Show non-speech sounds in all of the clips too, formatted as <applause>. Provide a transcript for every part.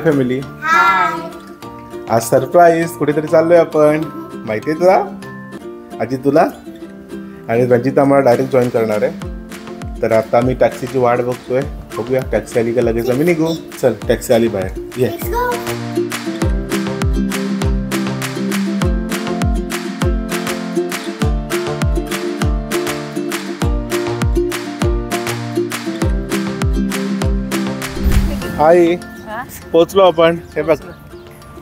Hi family आज surprise कुठेतरी चाललोय आपण. माहितीये तुला? आजी तुला? आणि रंजिता आम्हाला डायरेक्ट जॉईन करणार आहे. तर आता आम्ही टॅक्सीची वाट बघतोय. बघूया टॅक्सी आली का लगेच आम्ही निघू. चल टॅक्सी आली बाहेर. ये आई पोचलो आपण. हे बघ.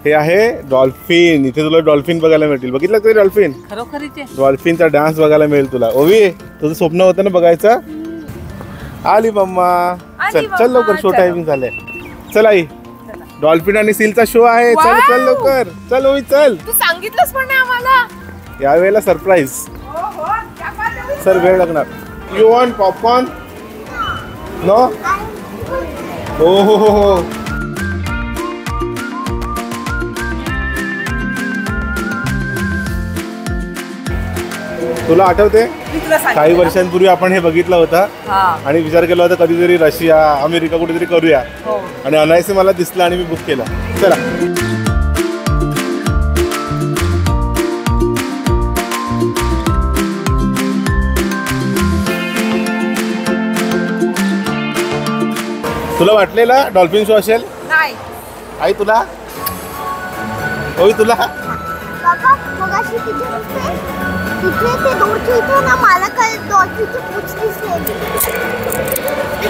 हे आहे डॉल्फिन. इथे तुला डॉल्फिन बघायला मिळतील. बघितलं तरी डॉल्फिन? डॉल्फिनचा डान्स बघायला मिळेल तुला. ओवी तुझं स्वप्न होतं ना बघायचं? आली मम्मा. चल चल लवकर. शो. टायमिंग झालंय. चल आई. डॉल्फिन आणि सीलचा शो आहे. चल. चल लवकर. चल ओवी चल. तू पण नाही आम्हाला. यावेळेला सरप्राईज सर वेळ लागणार. यू वॉन्ट पॉपकॉर्न नो हो हो हो. तुला आठवते? काही. वर्षांपूर्वी आपण हे बघितलं होतं. हा. आणि विचार केला होता कधीतरी रशिया अमेरिका कुठेतरी करूया. हो. आणि अनायसे मला दिसलं आणि मी बुक केलं. चला. तुला वाटलेला डॉल्फिन शो असेल? नाही. आई तुला? होई तुला? काका मगाशी तिथे नसते तिथे ते दूरच्या इथे ना मला काय डॉल्फिनची पूछ दिसली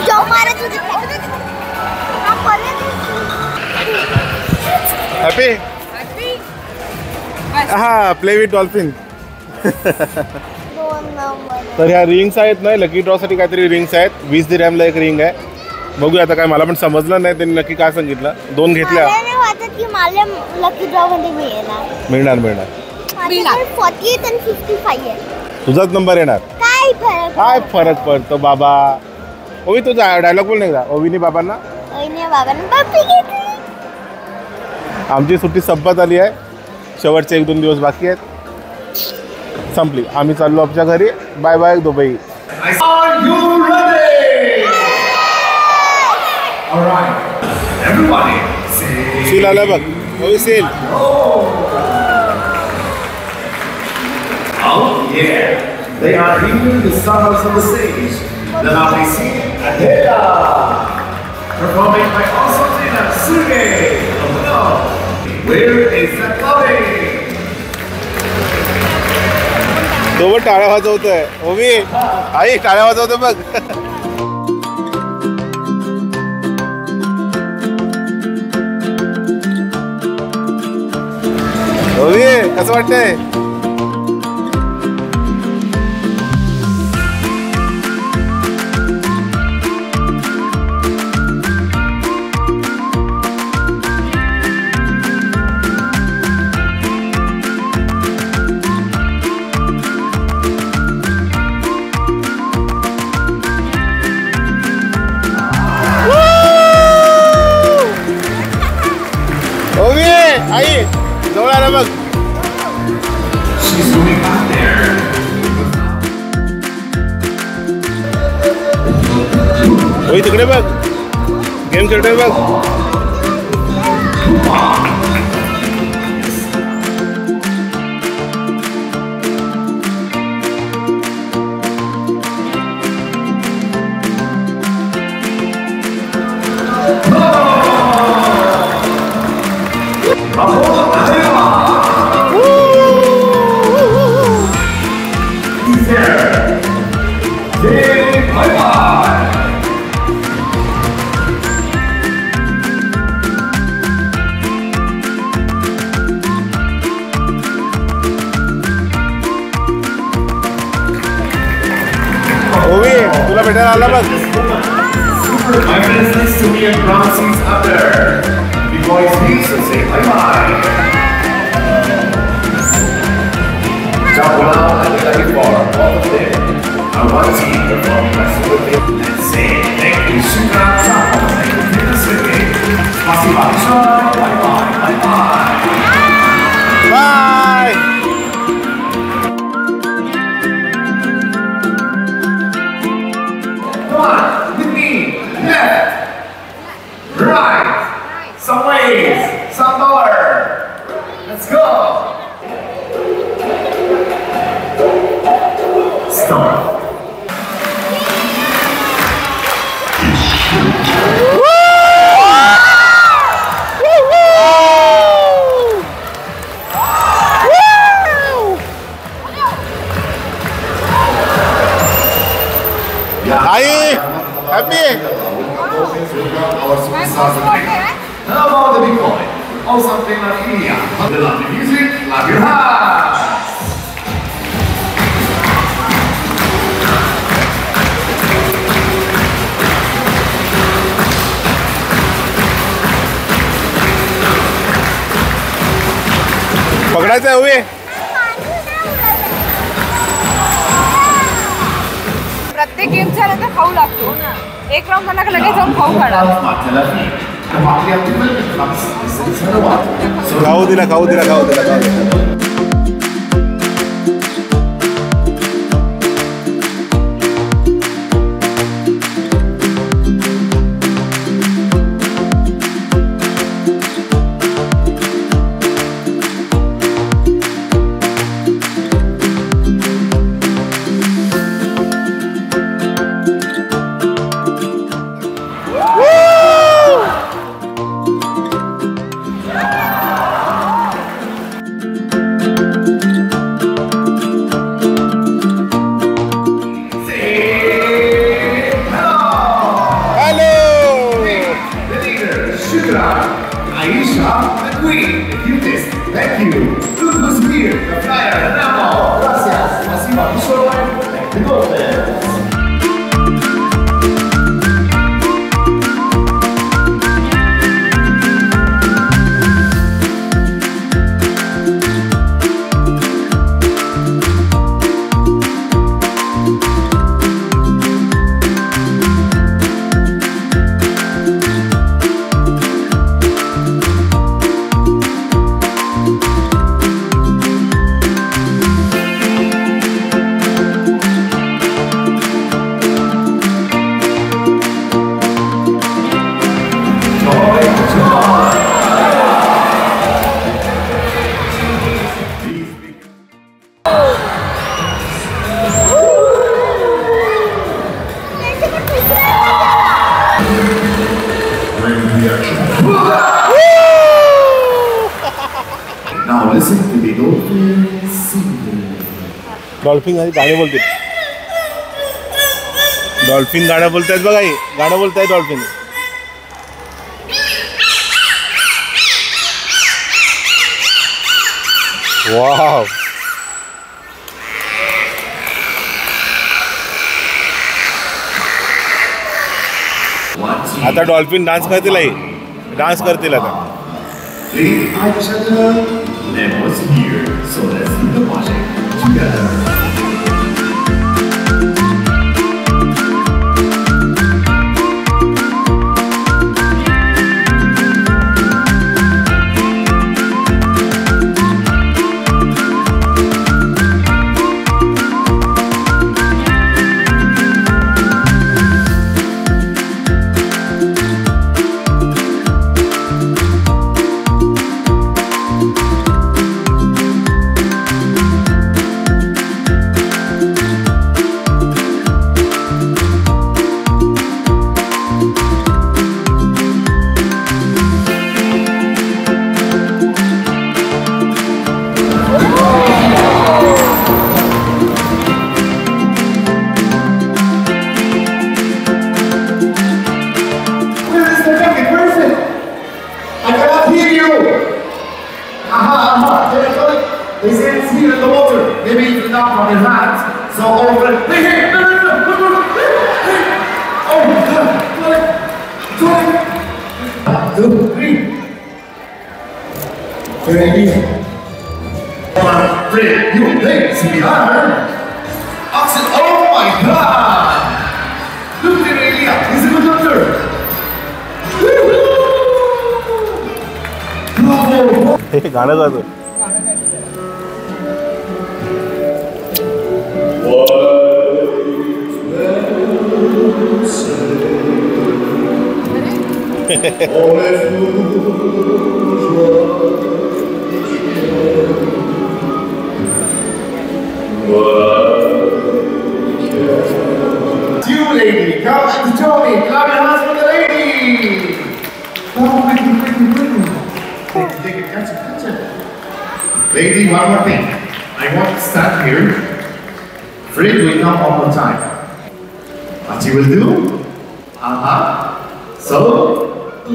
जेव्हा मला तुझे हा हॅपी हा प्ले विथ डॉल्फिन तर ह्या रिंग्स आहेत ना लकी ड्रॉसाठी काहीतरी रिंग्स आहेत. वीस दिरॅमला एक रिंग आहे. बघूया आता काय मला पण समजलं नाही त्यांनी नक्की काय सांगितलं. दोन घेतल्या. मला नाही वाटत की मला लकी ड्रॉ मध्ये मिळणार. मिळणार मिळणार. माझ्याकडे फॉर्टी एट आणि फिफ्टी फाईव्ह आहे. तुझाच नंबर येणार. काय फरक काय फरक पडतो बाबा? ओवी तुझा डायलॉग बोल नाही का ओवीनी बाबांना. घेतली आमची सुट्टी संपत आली आहे. शेवटचे एक दोन दिवस बाकी आहेत. संपली. आम्ही चाललो आमच्या घरी. Bye bye Dubai. Are you ready? All right, everybody, say सील आला बघ ओवी सील Oh yeah, they are here the stars of the stage. The lovely scene Adela, performing by also Tina Suge. Oh no, where is the clubbing? तो टाळ्या वाजवतोय ओवी आई टाळ्या वाजवतोय बघ हो, कसं वाटतंय? जवळ बघ She's तिकडे बघ गेम खेळतोय बघ Say My friends, nice to meet and Ramses up there. Boys need to say bye-bye. Now, when I'm at the 34, all of I want to see the खाऊ लागतो. एक राऊंड झाला का लगेच जाऊन खाऊ खाऊ दिला खाऊ दिला खाऊ दिला खाऊ दिला. डॉल्फिन गाणे बोलते. डॉल्फिन गाणं बोलतायत बघा हे. गाणं बोलताय डॉल्फिन. वा आता डॉल्फिन डान्स करतील डान्स करतील आता. And what's here? So let's keep the watching together. ते गाणं गातो! Thank you. Lady, one more thing. I want to stand here. Fred will come one more time. What you will do? Uh-huh. So? <laughs>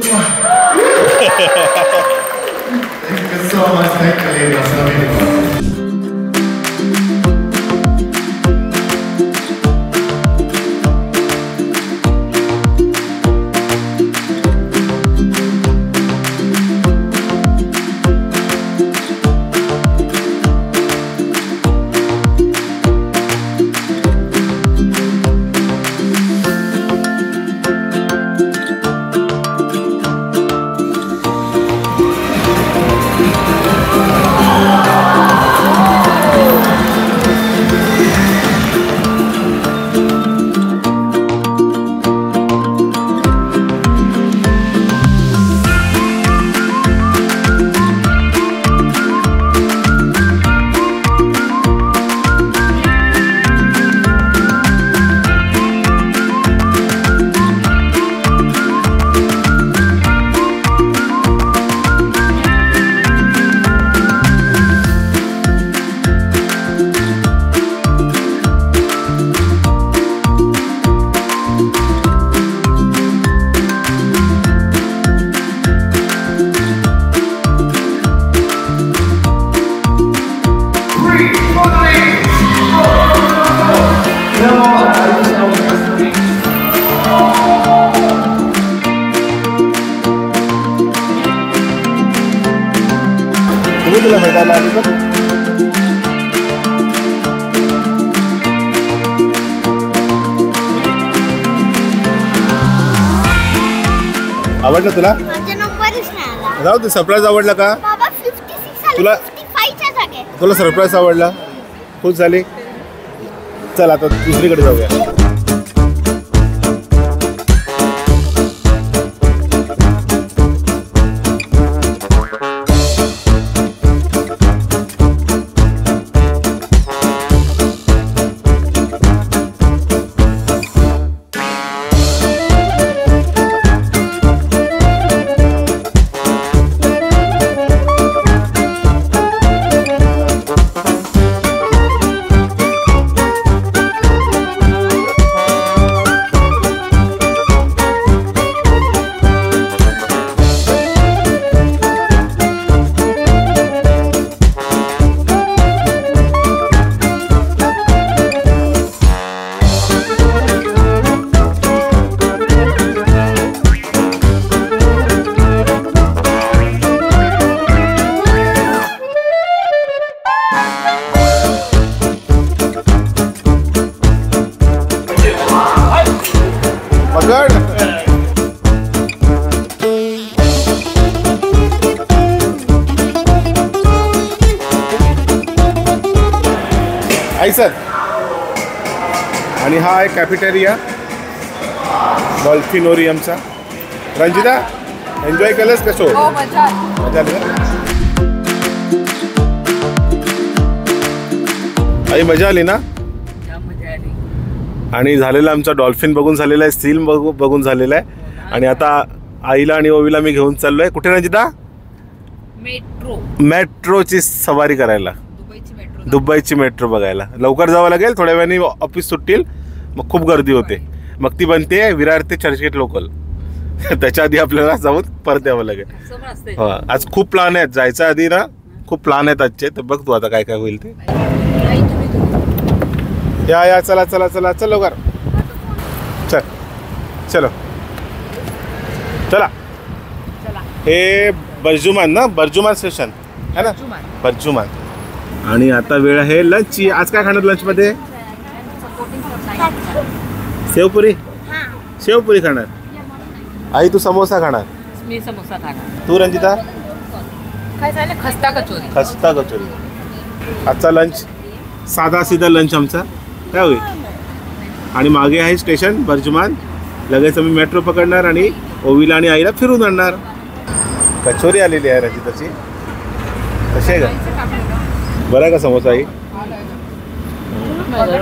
Thank you so much. Thank you, lady. आवडलं तुला? जाऊ दे surprise आवडला का? तुला- तुला surprise आवडला? खुश झाली? चल आता दुसरीकडे जाऊया. सर. आणि हा आहे कॅफेटेरिया डॉल्फिनोरियमचा रंजिता एन्जॉय केलंस का शो मजा आली. मजा आली ना? आई मजा आली ना? आणि झालेला आमचा डॉल्फिन बघून झालेला आहे सील बघू बघून झालेला आहे. आणि आता आईला आणि ओवीला मी घेऊन चाललोय. कुठे रंजिता? मेट्रो मेट्रोची सवारी करायला. दुबईची मेट्रो बघायला. लवकर जावं लागेल थोड्या वेळाने ऑफिस सुटतील. मग खूप गर्दी होते. मग ती बनते विरार ते चर्चगेट लोकल <laughs> त्याच्या आधी आपल्याला जाऊन परत यावं लागेल. हो आज खूप प्लान आहेत. जायच्या आधी ना खूप प्लान आहेत आजचे. तर बघ तू आता काय काय होईल ते. या या चला चला चला चल लवकर. चल. चलो. चला. हे बर्जुमान ना? BurJuman station. है ना? बर्जुमान. आणि आता वेळ आहे लंचची आज काय खाणार लंचमध्ये शेवपुरी? हा शेवपुरी खाणार. आई तू समोसा खाणार. मी समोसा खाणार. तू रंजिता? काय झालं? खस्ता कचोरी. खस्ता कचोरी. आजचा लंच साधा सीधा लंच आमचा. काय होईल? आणि मागे आहे स्टेशन बर्जुमान. लगेच आम्ही मेट्रो पकडणार आणि ओवीला आणि आईला फिरून आणणार. कचोरी आलेली आहे रंजिताची. कशी आहे का बरं आहे का समोसा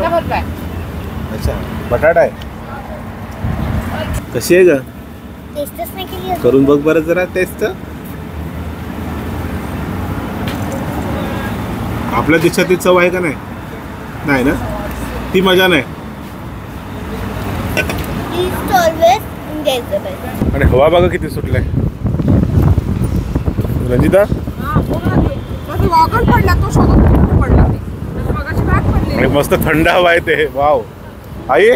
भरलाय अच्छा बटाटा आहे. कशी आहे ग. करून बघ बरं जरा टेस्ट. आपल्या देशातली चव आहे का नाही? नाही ना? ती मजा नाही. आणि हवा बघा किती सुटलाय. रंजिता? माझं पडला तो पडला आणि मस्त थंड हवा आहे ते. वाव. आई?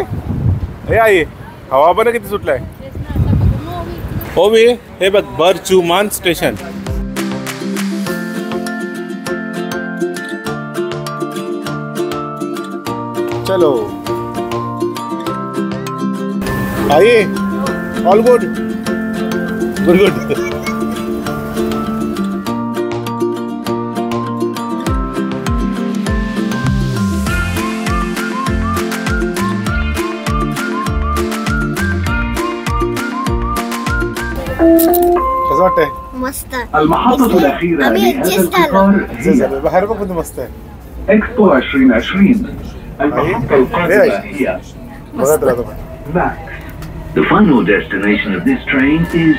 हे आई हवा पण किती सुटलाय? हो मी हे बघ बरचुमान स्टेशन. चलो. आई all good good good مستر مستر المحطة الأخيرة لهذا القطار هي بحاربك كنت مستر إكسبو 2020 المحطة القادمة هي ماك The final destination of this train is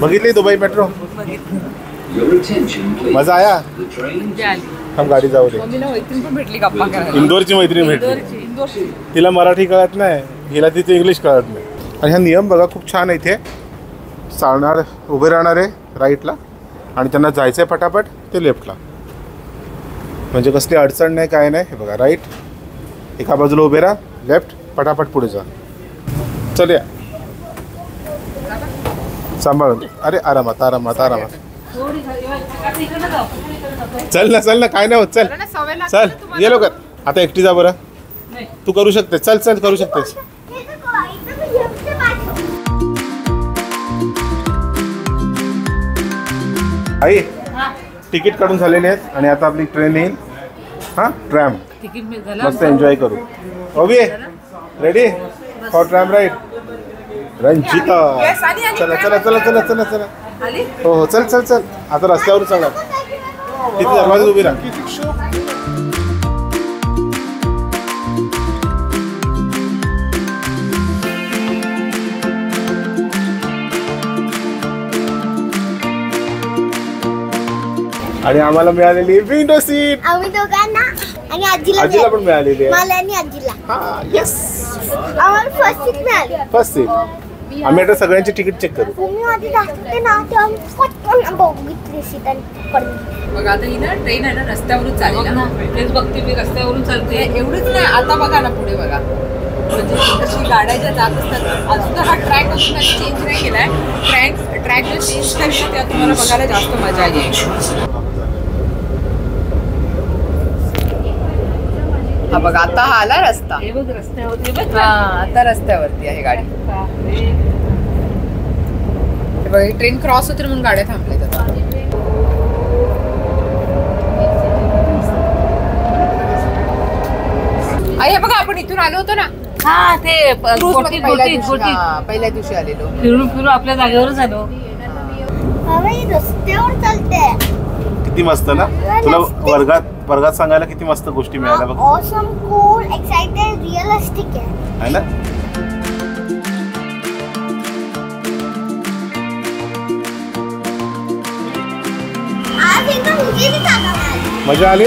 बघितली दुबई मेट्रो. मजा आया? हम गाडी जाऊ दे. इंदोरची मैत्रीण भेटली. इंदोरची इंदोरची तिला मराठी कळत नाही हिला तिथे इंग्लिश कळत नाही. आणि हा नियम बघा खूप छान आहे इथे. चालणार उभे राहणार आहे राईटला आणि त्यांना जायचं आहे पटापट ते लेफ्टला म्हणजे कसली अडचण नाही काय नाही. हे बघा राईट एका बाजूला उभे राहा लेफ्ट पटापट पुढे जा. चल या. सांभाळून अरे आरामात आरामात आरामात. चल ना चल ना काय नाही होत चल. ना सवय लागते चल ना तुम्हाला. ये लवकर. आता एकटी जा बरं. तू करू शकते. चल चल करू शकतेस. हे. आई तिकीट काढून झालेले आहेत आणि आता आपली ट्रेन येईल. हां ट्रॅम. मस्त एन्जॉय करू. ओबी ready? For tram ride Ranjita Yes, आली, आली, चला चला चला चला चला चला. आली? हो हो चल चल चल. आता रस्त्यावर चला तिथे दरवाजात उभी राहा. आणि आम्हाला मिळालेली विंडो सीट आम्ही दोघांना आणि आजीला आजीला पण मिळालेली आहे. मला आणि आजीला. हा येस आम्हाला फर्स्ट सीट मिळाली. फर्स्ट सीट आम्ही आता सगळ्यांची तिकीट चेक करू. तुम्ही आधी दाखवते ना तेव्हा आम्ही पटकन बघितली सीट आणि पडली बघा आता ही ना ट्रेन आहे ना रस्त्यावरून चालेल ना. तेच बघते मी रस्त्यावरून चालते. एवढंच नाही आता बघा ना पुढे बघा. म्हणजे कशी गाड्या ज्या जात असतात. अजून तर हा ट्रॅक अजून चेंज नाही केलाय. ट्रॅक ट्रॅक जो चेंज केला तेव्हा तुम्हाला बघायला जास्त मजा येईल. हा बघा आता हा आला रस्ता. हा आता रस्त्यावरती आहे गाडी. हे बघा ट्रेन क्रॉस होते म्हणून गाड्या थांबल्यात आता. आई हे बघा आपण इथून आलो होतो ना. हा ते पहिल्या दिवशी बोटीत हा, पहिल्या दिवशी आलेलो. फिरून फिरून आपल्या जागेवरच आलो. रस्त्यावर चालते किती मस्त ना? तुला वर्गात वर्गात सांगायला किती मस्त गोष्टी मिळाल्या बघ. ऑसम कूल एक्साइटेड रिअलिस्टिक आहे. है ना? आज एकदम जागा मिळाली मज़ा आली.